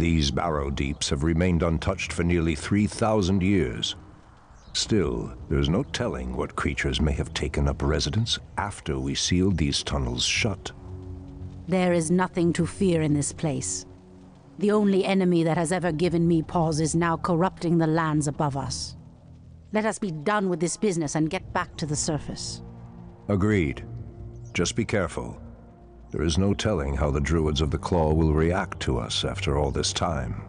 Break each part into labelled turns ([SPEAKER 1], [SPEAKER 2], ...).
[SPEAKER 1] These barrow dens have remained untouched for nearly 3,000 years. Still, there's no telling what creatures may have taken up residence after we sealed these tunnels shut.
[SPEAKER 2] There is nothing to fear in this place. The only enemy that has ever given me pause is now corrupting the lands above us. Let us be done with this business and get back to the surface.
[SPEAKER 1] Agreed. Just be careful. There is no telling how the Druids of the Claw will react to us after all this time.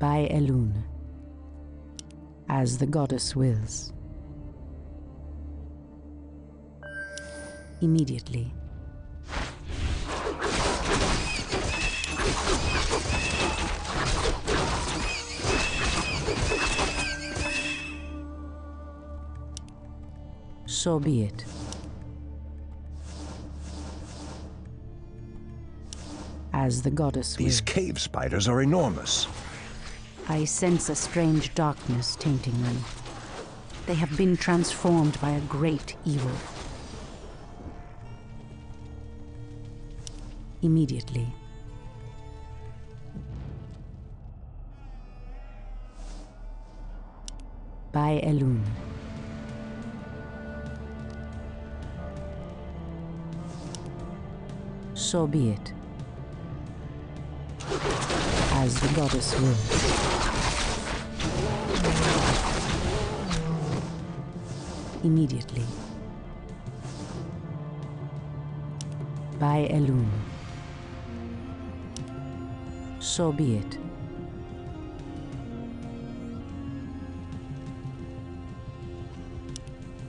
[SPEAKER 2] By Elune. As the goddess wills. Immediately. So be it. As the goddess
[SPEAKER 1] These
[SPEAKER 2] wills.
[SPEAKER 1] cave spiders are enormous.
[SPEAKER 2] I sense a strange darkness tainting them. They have been transformed by a great evil. Immediately. By Elune. So be it. As the goddess wills. Immediately. By Elune. So be it.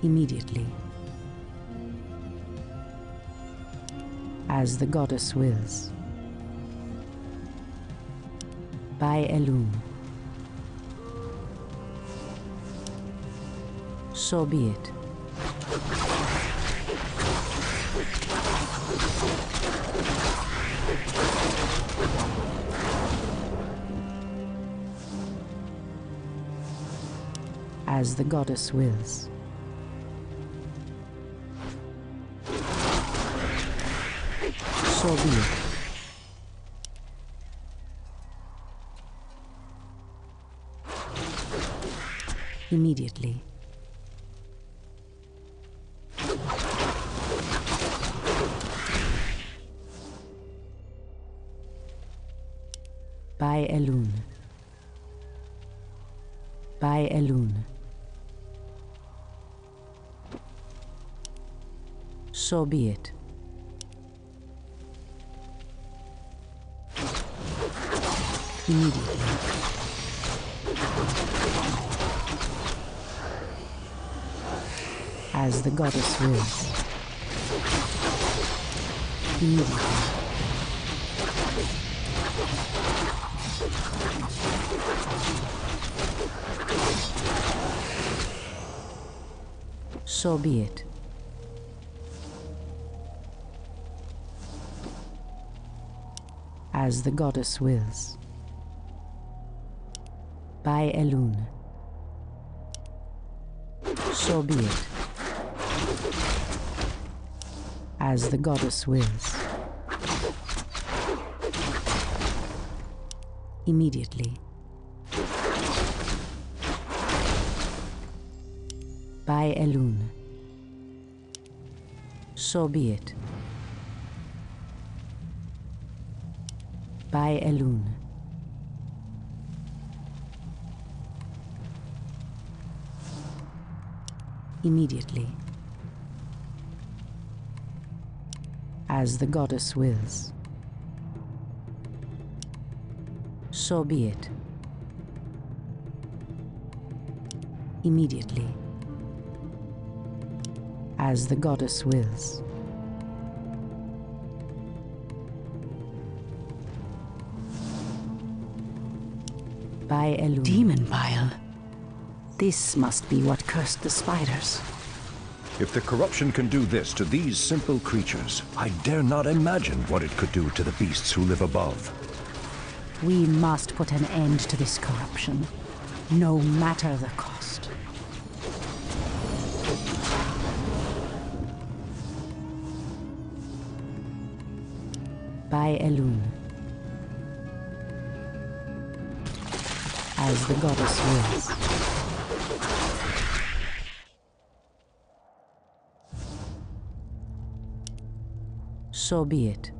[SPEAKER 2] Immediately. As the goddess wills. By Elune. So be it. As the goddess wills. Immediately. By Elune. By Elune. So be it. Immediately. As the goddess wills. Immediately. So be it. As the goddess wills. By Elune. So be it. As the goddess wills. Immediately. By Elune. So be it. By Elune. Immediately. As the goddess wills. So be it. Immediately. As the goddess wills. By Elune.
[SPEAKER 3] Demon bile. This must be what cursed the spiders.
[SPEAKER 1] If the corruption can do this to these simple creatures, I dare not imagine what it could do to the beasts who live above.
[SPEAKER 2] We must put an end to this corruption, no matter the cost. By Elune. As the goddess wills. So be it.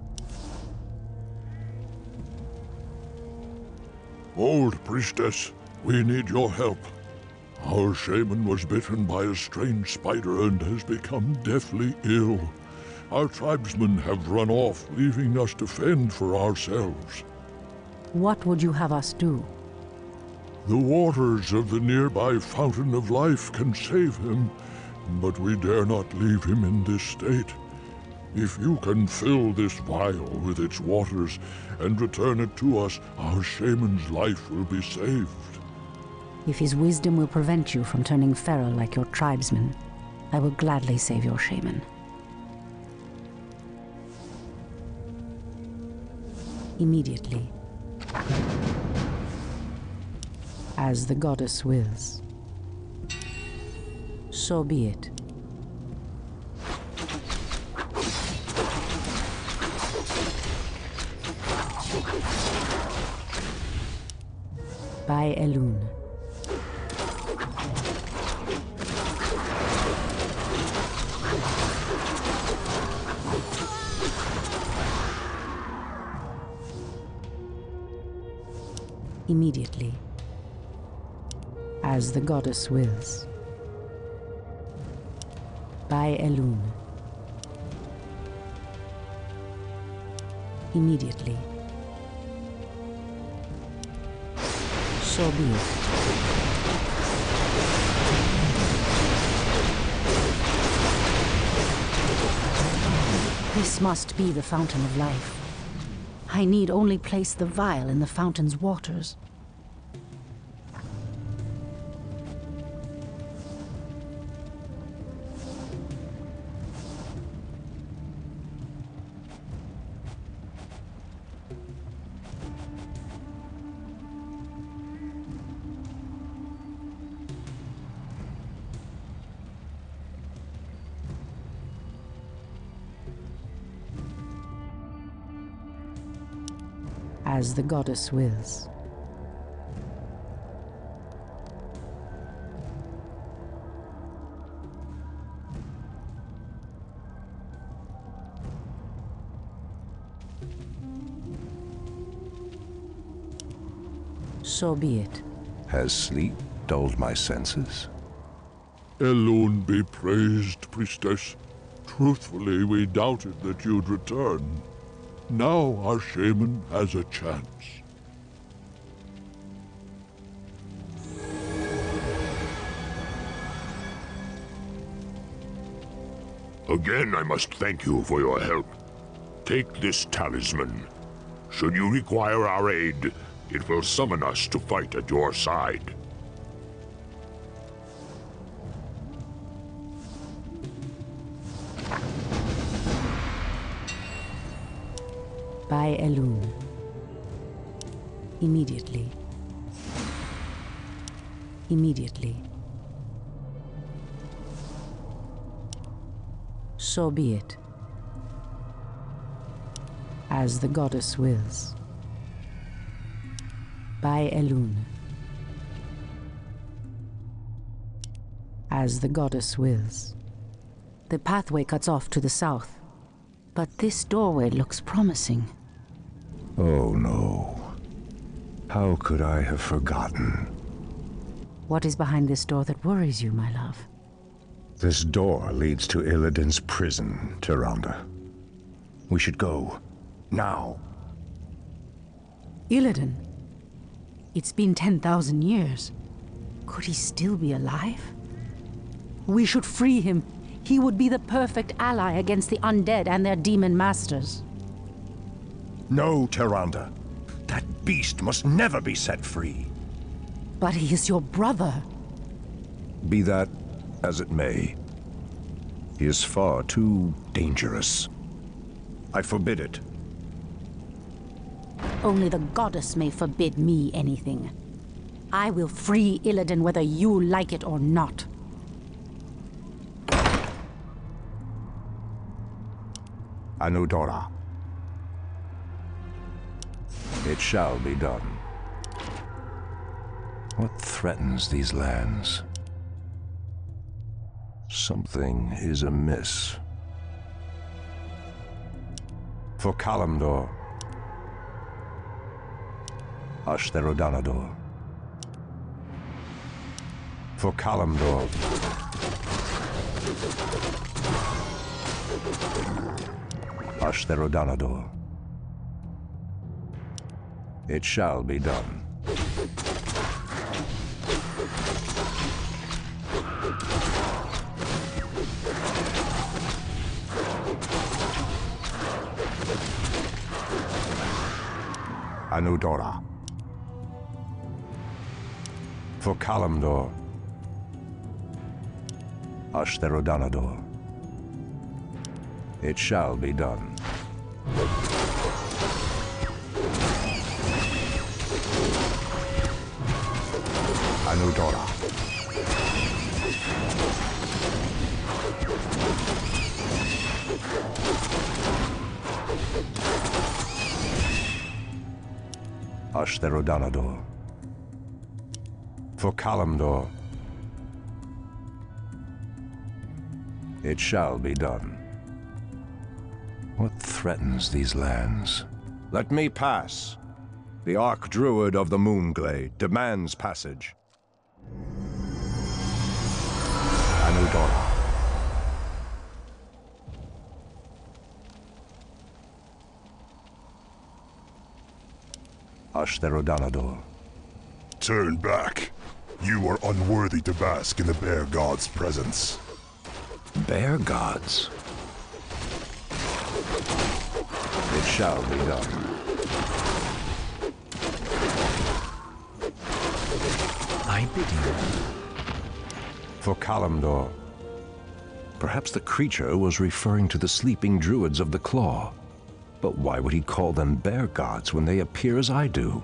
[SPEAKER 4] Old priestess, we need your help. Our shaman was bitten by a strange spider and has become deathly ill. Our tribesmen have run off, leaving us to fend for ourselves.
[SPEAKER 2] What would you have us do?
[SPEAKER 4] The waters of the nearby Fountain of Life can save him, but we dare not leave him in this state. If you can fill this vial with its waters and return it to us, our shaman's life will be saved.
[SPEAKER 2] If his wisdom will prevent you from turning feral like your tribesmen, I will gladly save your shaman. Immediately. As the goddess wills. So be it. Elune. Immediately. As the goddess wills. By Elune. Immediately. Be. This must be the Fountain of Life. I need only place the vial in the fountain's waters. As the goddess wills. So be it.
[SPEAKER 1] Has sleep dulled my senses?
[SPEAKER 4] Elune be praised, priestess. Truthfully, we doubted that you'd return. Now our shaman has a chance.
[SPEAKER 5] Again, I must thank you for your help. Take this talisman. Should you require our aid, it will summon us to fight at your side.
[SPEAKER 2] By Elune. Immediately. Immediately. So be it. As the goddess wills. By Elune. As the goddess wills. The pathway cuts off to the south, but this doorway looks promising.
[SPEAKER 1] Oh no. How could I have forgotten?
[SPEAKER 2] What is behind this door that worries you, my love?
[SPEAKER 1] This door leads to Illidan's prison, Tyrande. We should go. Now.
[SPEAKER 2] Illidan? It's been 10,000 years. Could he still be alive? We should free him. He would be the perfect ally against the undead and their demon masters.
[SPEAKER 1] No, Tyrande. That beast must never be set free.
[SPEAKER 2] But he is your brother.
[SPEAKER 1] Be that as it may. He is far too dangerous. I forbid it.
[SPEAKER 2] Only the goddess may forbid me anything. I will free Illidan whether you like it or not.
[SPEAKER 1] Anudora. It shall be done. What threatens these lands? Something is amiss. For Kalimdor. Ashtherodanador. For Kalimdor. Ashtherodanador. It shall be done. Anudora. For Kalimdor. Ashtherodanador. It shall be done. Anudora. Ashtherodanador. For Kalimdor. It shall be done. What threatens these lands?
[SPEAKER 6] Let me pass. The Archdruid of the Moonglade demands passage.
[SPEAKER 1] Ashtherodanador.
[SPEAKER 7] Turn back. You are unworthy to bask in the bear god's presence.
[SPEAKER 1] Bear gods. It shall be done.
[SPEAKER 8] I bid you.
[SPEAKER 1] For Kalimdor. Perhaps the creature was referring to the sleeping druids of the Claw. But why would he call them bear gods when they appear as I do?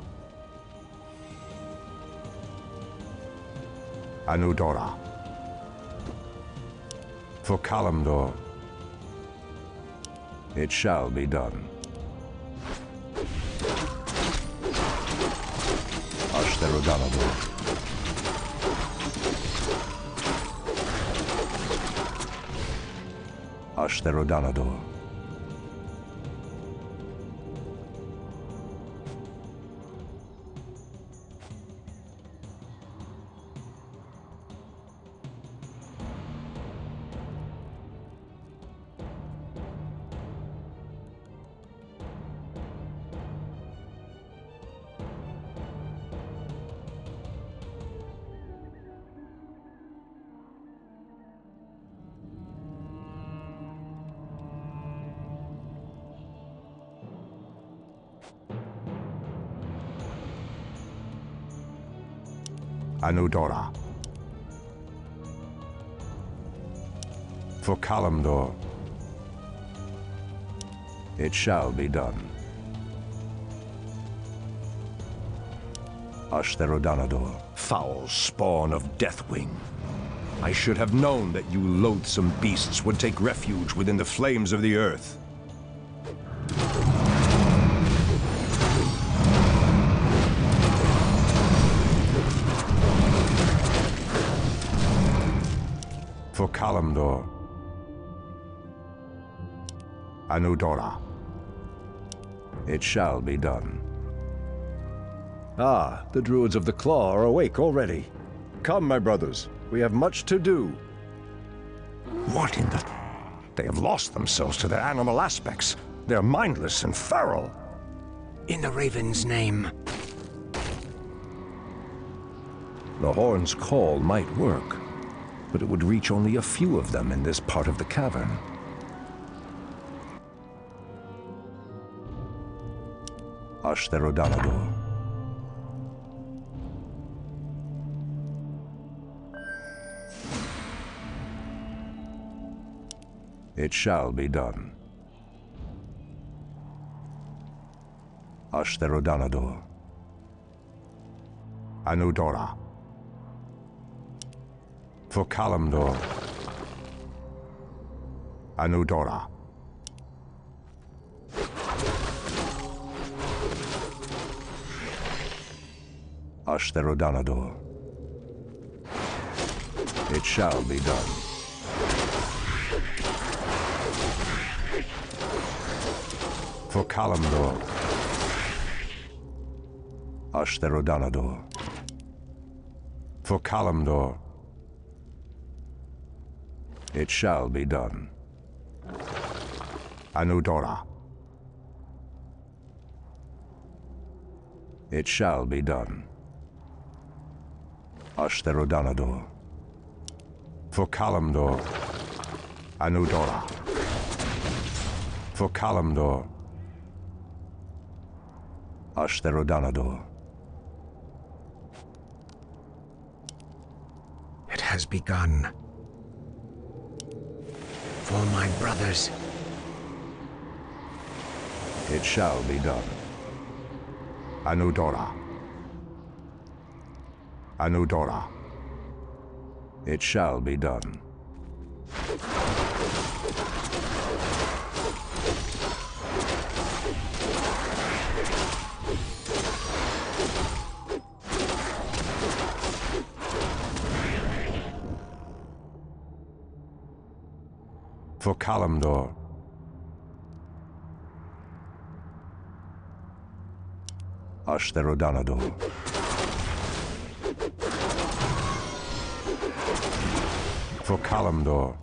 [SPEAKER 1] Anudora. For Kalimdor. It shall be done. Ashtherodanador. Ashtherodanador. Anudora. For Kalimdor. It shall be done. Ashtherodanador.
[SPEAKER 6] Foul spawn of Deathwing. I should have known that you loathsome beasts would take refuge within the flames of the earth.
[SPEAKER 1] Anudora. It shall be done.
[SPEAKER 6] Ah, the Druids of the Claw are awake already. Come, my brothers, we have much to do. What in the... They have lost themselves to their animal aspects. They're mindless and feral.
[SPEAKER 8] In the Raven's name.
[SPEAKER 1] The horn's call might work, but it would reach only a few of them in this part of the cavern. Ashtherodanador. It shall be done. Ashtherodanador. Anudora. For Kalimdor. Anudora. Ashtherodanador. It shall be done. For Kalimdor. Ashtherodanador. For Kalimdor. It shall be done. Anudora. It shall be done. Ashtherodanador. For Kalimdor. Anudora. For Kalimdor. Ashtherodanador.
[SPEAKER 8] It has begun. For my brothers.
[SPEAKER 1] It shall be done. Anudora. Anudora. It shall be done. For Kalimdor. Ashtherodanador. For Kalimdor.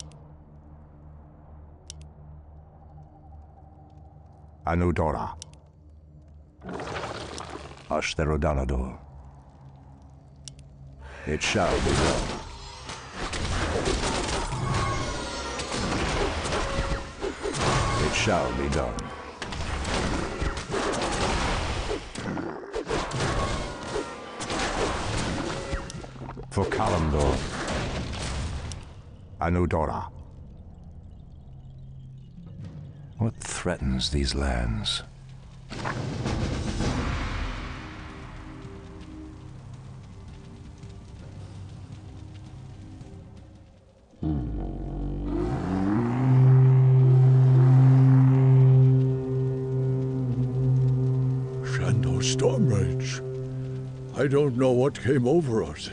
[SPEAKER 1] Anudora. Ashtherodanador. It shall be done. It shall be done. For Kalimdor. Anudora. What threatens these lands?
[SPEAKER 4] Shan'do Stormrage. I don't know what came over us.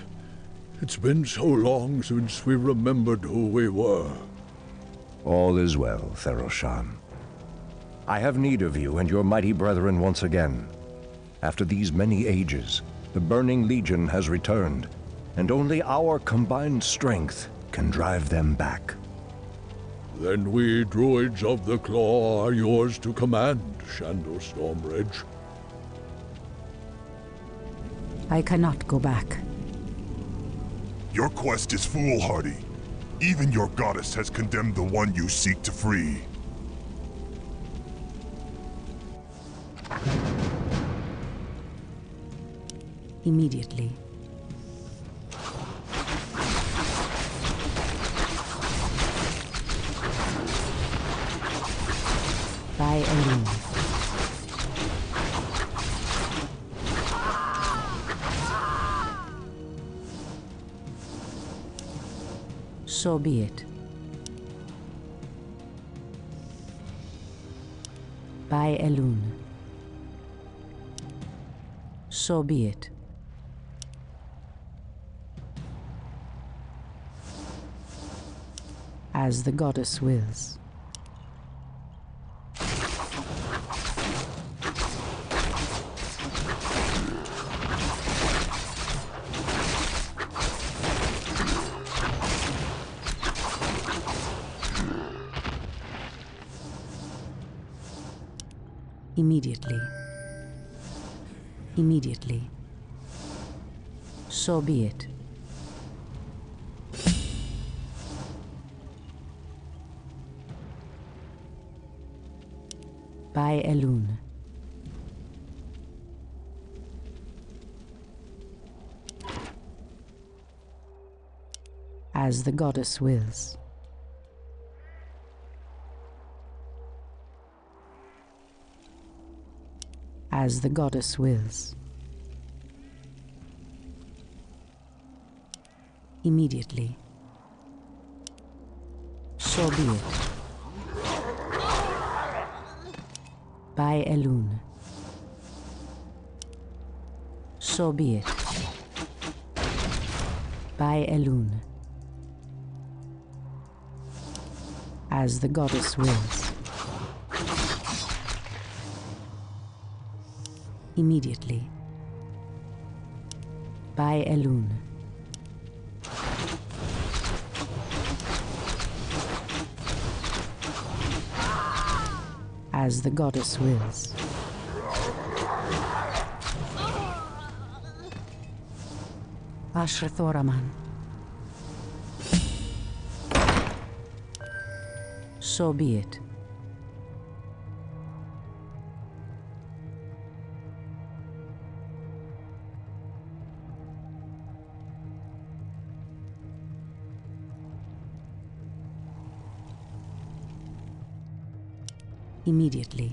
[SPEAKER 4] It's been so long since we remembered who we were.
[SPEAKER 1] All is well, Theroshan. I have need of you and your mighty brethren once again. After these many ages, the Burning Legion has returned, and only our combined strength can drive them back.
[SPEAKER 4] Then we druids of the Claw are yours to command, Shan'do Stormrage.
[SPEAKER 2] I cannot go back.
[SPEAKER 7] Your quest is foolhardy. Even your goddess has condemned the one you seek to free.
[SPEAKER 2] Immediately. So be it. By Elune. So be it. As the goddess wills. Immediately. Immediately. So be it. By Elune. As the goddess wills. As the goddess wills. Immediately. So be it. By Elune. So be it. By Elune. As the goddess wills. Immediately. By Elune. As the goddess wills. Ashrathoraman. So be it. Immediately.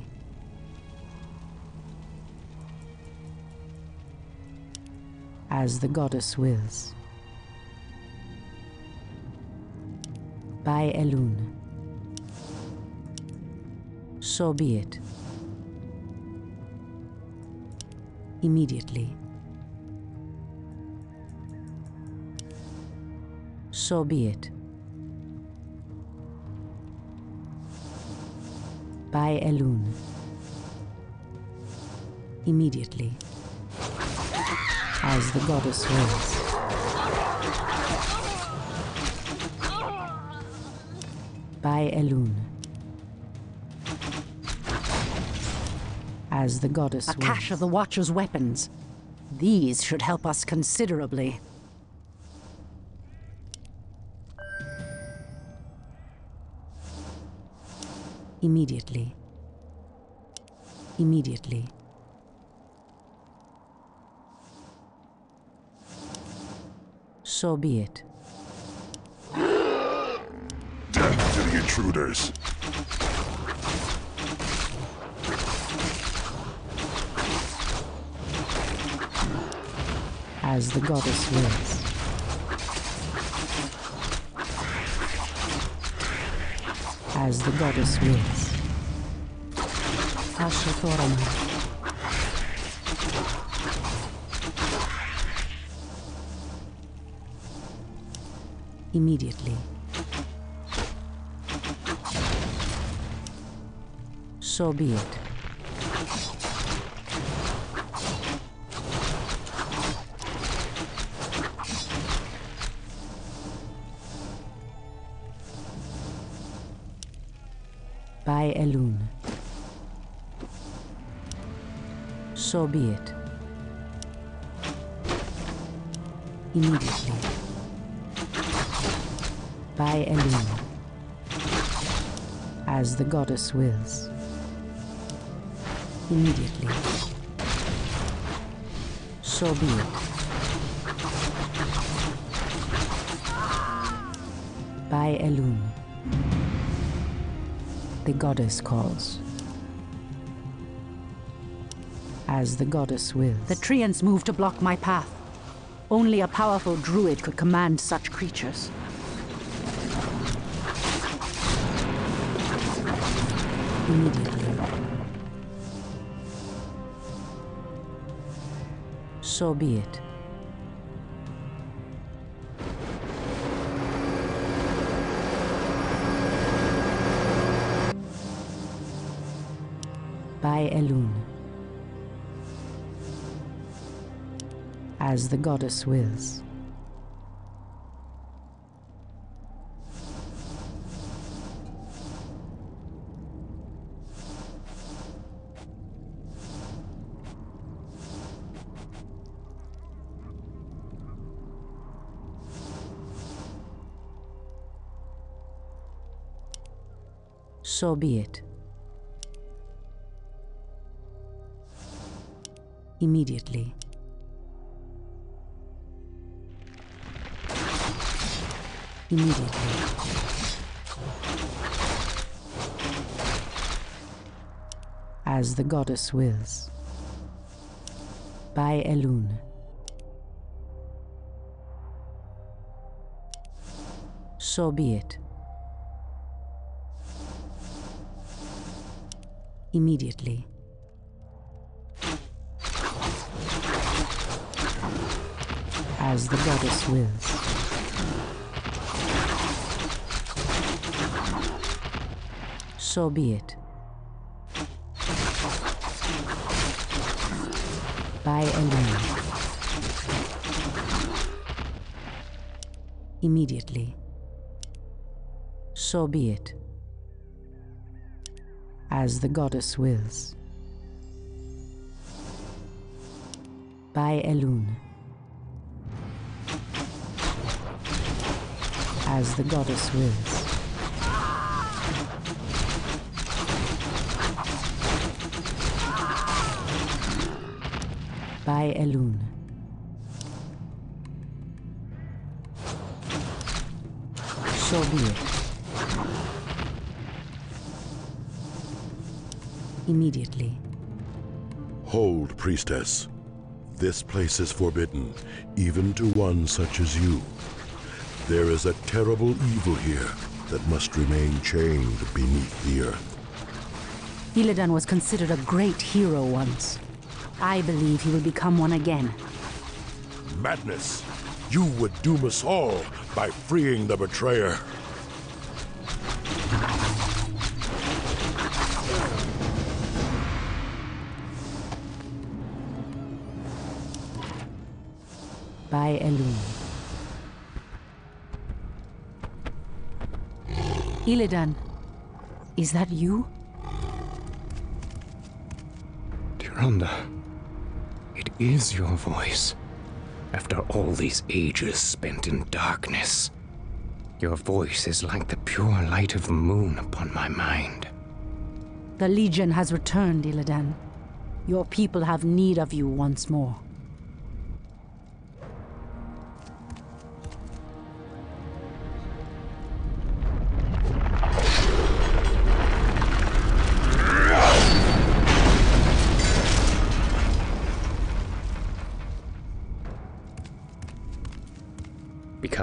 [SPEAKER 2] As the goddess wills. By Elune. So be it. Immediately. So be it. By Elune. Immediately. As the goddess wills. By Elune. As the goddess
[SPEAKER 3] A cache of the Watcher's weapons. These should help us considerably.
[SPEAKER 2] Immediately. Immediately. So be it.
[SPEAKER 7] Death to the intruders.
[SPEAKER 2] As the goddess wills. As the goddess wills. Ashrathoraman. Immediately. So be it. As the goddess wills. Immediately. So be it. By Elune. The goddess calls. As the goddess wills.
[SPEAKER 3] The Treants move to block my path. Only a powerful druid could command such creatures.
[SPEAKER 2] Immediately. So be it. By Elune. As the goddess wills. So be it. Immediately. Immediately. As the goddess wills. By Elune. So be it. immediately. As the goddess wills.
[SPEAKER 3] So be it. By Elune. Immediately. So be it. As the goddess wills. By Elune. As the goddess wills. By Elune. So be it. Immediately.
[SPEAKER 9] Hold, priestess. This place is forbidden, even to one such as you. There is a terrible evil here that must remain chained beneath the earth.
[SPEAKER 3] Illidan was considered a great hero once. I believe he will become one again.
[SPEAKER 9] Madness! You would doom us all by freeing the betrayer.
[SPEAKER 3] By Elune. Illidan, is that you?
[SPEAKER 8] Tyrande, it is your voice. After all these ages spent in darkness, your voice is like the pure light of the moon upon my mind.
[SPEAKER 3] The Legion has returned, Illidan. Your people have need of you once more.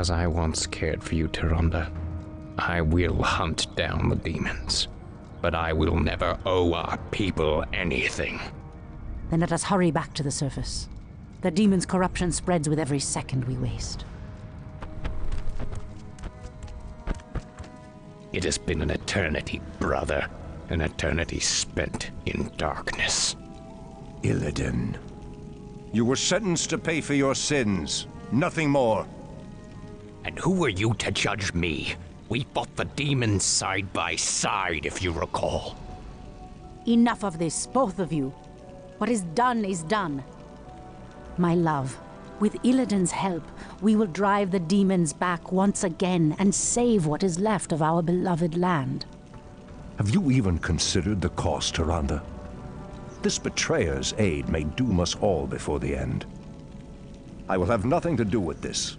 [SPEAKER 8] Because I once cared for you, Tyrande, I will hunt down the demons. But I will never owe our people anything.
[SPEAKER 3] Then let us hurry back to the surface. The demon's corruption spreads with every second we waste.
[SPEAKER 8] It has been an eternity, brother. An eternity spent in darkness.
[SPEAKER 1] Illidan. You were sentenced to pay for your sins. Nothing more.
[SPEAKER 8] And who are you to judge me? We fought the demons side by side, if you recall.
[SPEAKER 3] Enough of this, both of you. What is done is done. My love, with Illidan's help, we will drive the demons back once again and save what is left of our beloved land.
[SPEAKER 1] Have you even considered the cost, Tyrande? This betrayer's aid may doom us all before the end. I will have nothing to do with this.